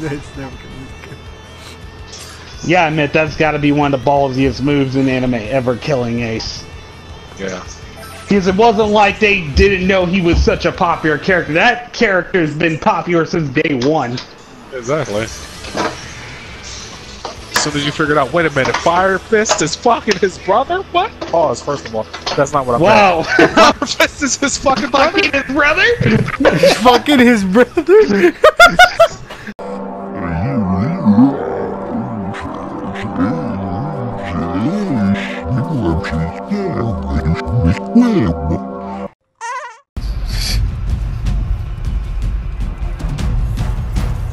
it's, it's never gonna be good. Yeah, I admit that's got to be one of the ballsiest moves in anime ever, killing Ace. Yeah. Because it wasn't like they didn't know he was such a popular character. That character's been popular since day one. Exactly. As soon as you figured out, wait a minute, Fire Fist is fucking his brother? What? Pause, first of all. That's not what I'm Wow. meant. Fire Fist is his fucking brother? Fucking his brother? Fucking his brother.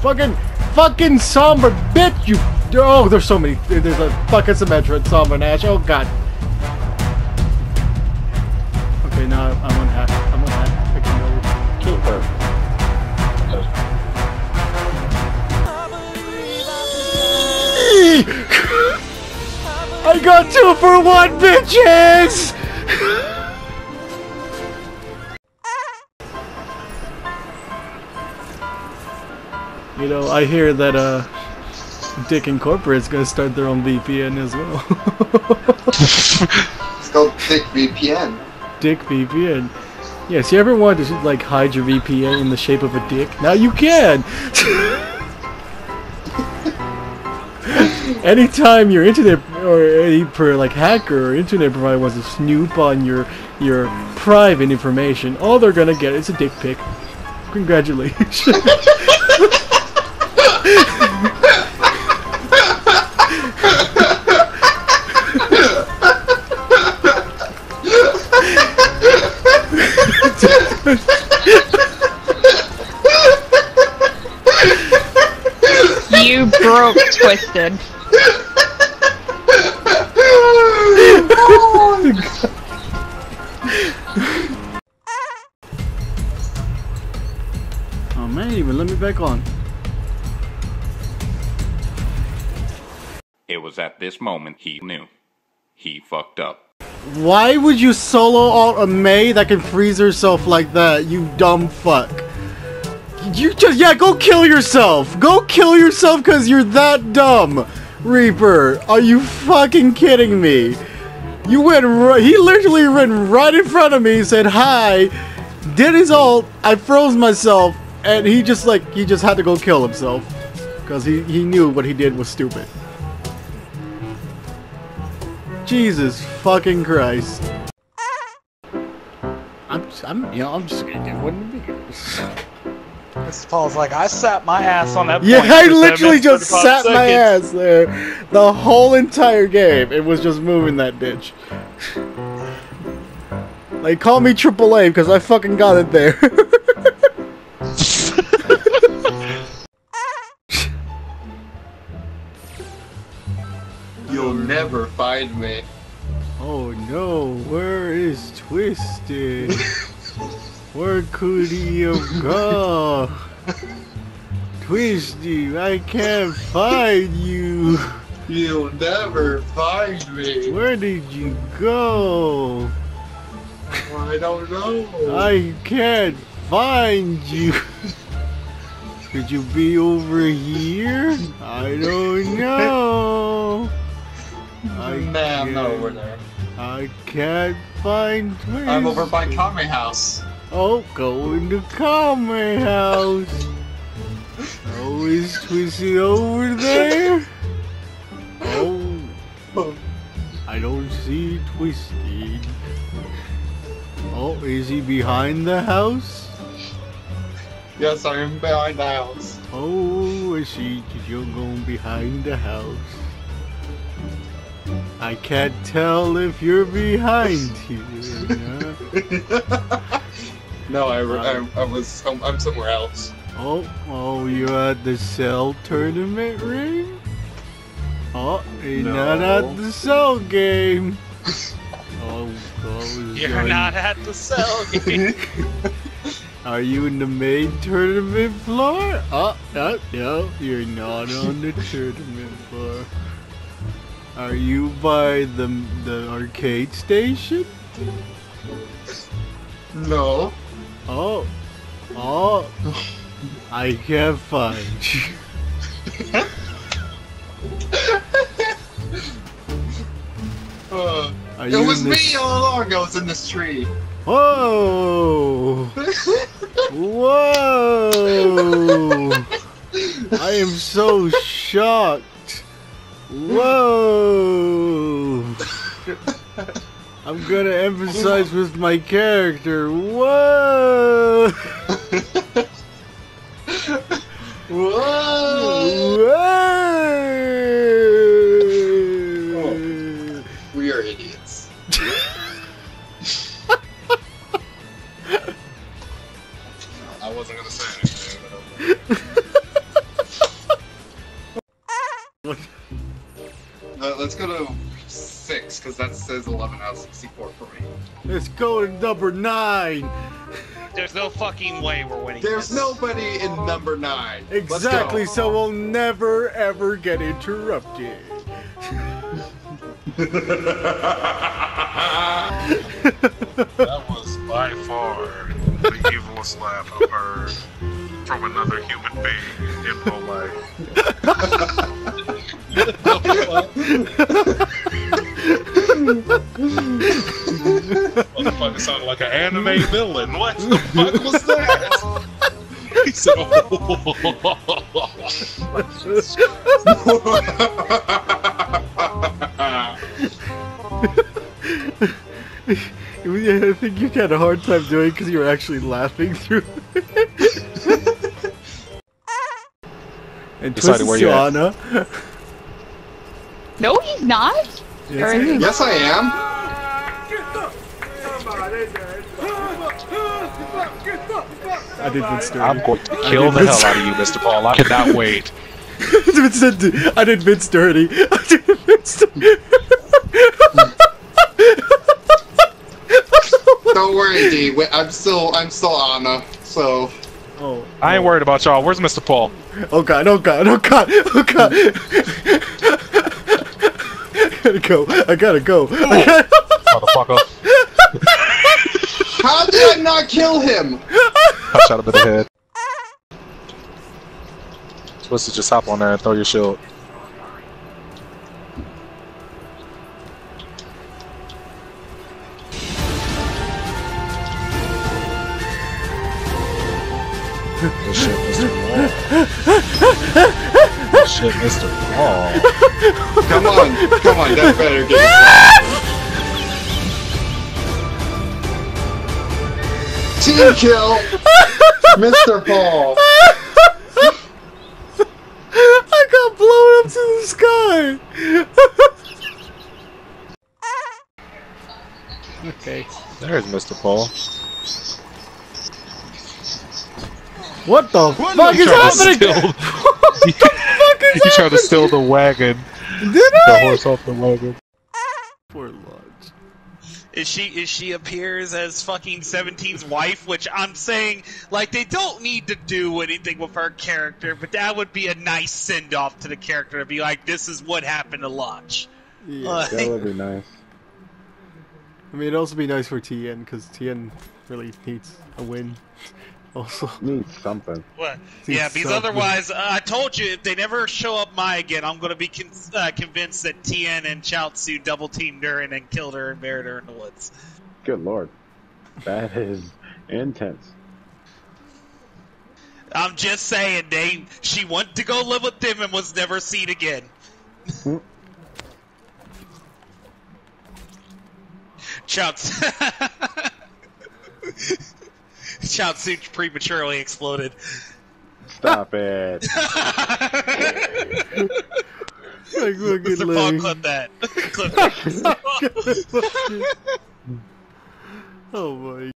fucking, fucking Sombra bitch. You. Oh, there's so many. There's a fucking Symmetra, Sombra Nash. Oh god. Okay, now I'm hat. I'm hat. I can. Kill her. I got two for one, bitches! you know, I hear that, uh, Dick Incorporate's gonna start their own VPN as well. It's called Dick VPN. dick VPN. Yes, you ever wanted to, like, hide your VPN in the shape of a dick? Now you can! Anytime your internet or any per like hacker or internet provider wants to snoop on your your private information, all they're gonna get is a dick pic. Congratulations. You broke Twisted. Me back on. It was at this moment he knew. He fucked up. Why would you solo ult a Mei that can freeze herself like that, you dumb fuck? You just, yeah, go kill yourself! Go kill yourself because you're that dumb! Reaper, are you fucking kidding me? You went right, he literally went right in front of me, said hi, did his ult, I froze myself, and he just like, he just had to go kill himself. Because he, he knew what he did was stupid. Jesus fucking Christ. I'm, I'm, you know, I'm just gonna get one of the videos. This Paul's like, I sat my ass on that. Yeah, point I literally just 35 sat my ass there the whole entire game. It was just moving that bitch. Like, call me AAA because I fucking got it there. never find me. oh no, where is Twisted? Where could he have gone? Twisty, I can't find you. You'll never find me. Where did you go? I don't know. I can't find you. Could you be over here? I don't know. I nah, I'm over there. I can't find Twisted. I'm over by Kame House. Oh, go into Kame House. Oh, is Twisted over there? Oh, I don't see Twisted. Oh, is he behind the house? Yes, I am behind the house. Oh, I see you're going behind the house. I can't tell if you're behind here. No, I, I, I was. Some, I'm somewhere else. Oh, oh, you're at the Cell tournament ring? Oh, you're not at the Cell game. Oh, oh You're are not at the Cell game. Are you in the main tournament floor? Oh, no, no, you're not on the tournament floor. Are you by the the arcade station? No. Oh, oh, I can't find you. Uh, Are it you was me all along. I was in this tree. Whoa! Whoa! I am so shocked. Whoa! I'm gonna emphasize with my character. Whoa! Whoa! Whoa! Oh, we are idiots. says eleven out of sixty-four for me. Let's go to number nine. There's no fucking way we're winning. There's this. nobody in number nine. Exactly, so we'll never ever get interrupted. That was by far the evilest laugh I've heard from another human being in my life. Motherfucker sounded like an anime villain. What the fuck was that? He said, oh. I think you had a hard time doing it because you were actually laughing through. it. and Decided where you at. Anna. No, he's not. Yes, Or he is he? is. yes, I am. I did Vince dirty. I'm going to kill the hell out of you, Mr. Paul. I cannot wait. I did Vince dirty. I did Vince dirty. Don't worry, D. Wait, I'm still, I'm still Anna. So Oh, I ain't worried about y'all. Where's Mr. Paul? oh god, oh god, oh god, oh god. I gotta go. I gotta go. I gotta- Motherfucker. how did I not kill him? I shot him in the head. Supposed to just hop on there and throw your shield. On, come on, that better get. Team kill, Mr. Paul. I got blown up to the sky. okay. There's Mr. Paul. What the fuck He is to happening? steal- what the fuck is He tried to steal the wagon. Did The I? horse off the wagon. For lunch. Is she is she appears as fucking 17's wife, which I'm saying like they don't need to do anything with her character, but that would be a nice send off to the character to be like, this is what happened to Launch. Yeah. Like, That would be nice. I mean, it'd also be nice for Tien because Tien really needs a win. Also, Needs something. What? Seems Yeah, because so- otherwise, uh, I told you if they never show up Mai again, I'm going to be con- uh, convinced that Tien and Chaozu double teamed her and then killed her and buried her in the woods. Good lord. That is intense. I'm just saying, they she went to go live with them and was never seen again. Hmm. Chaozu. Chaozu prematurely exploded. Stop it. like fucking Mr. Paul, lame. clip that. clip that. oh my.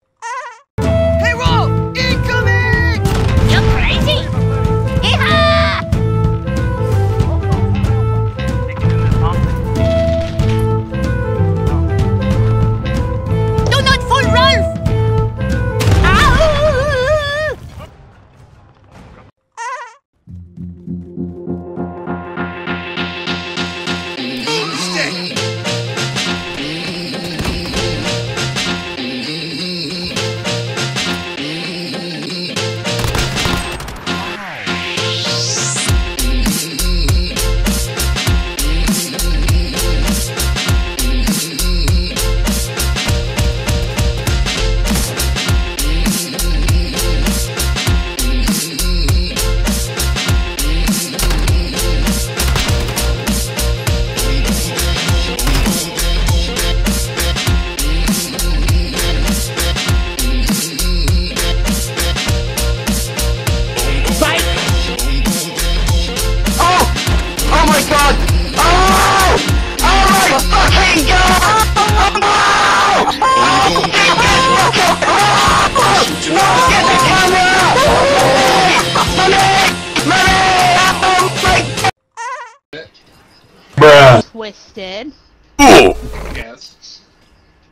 Twisted. Yes.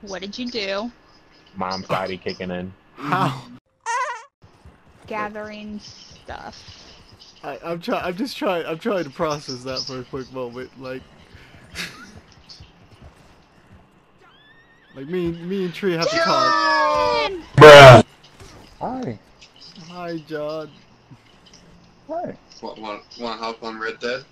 What did you do? Mom's body kicking in. How? Gathering stuff. I, I'm trying. I'm just trying. I'm trying to process that for a quick moment. Like, like me, me and Tree have to talk. Bruh. Hi. Hi, John. Hi. Want, want, want to hop on Red Dead?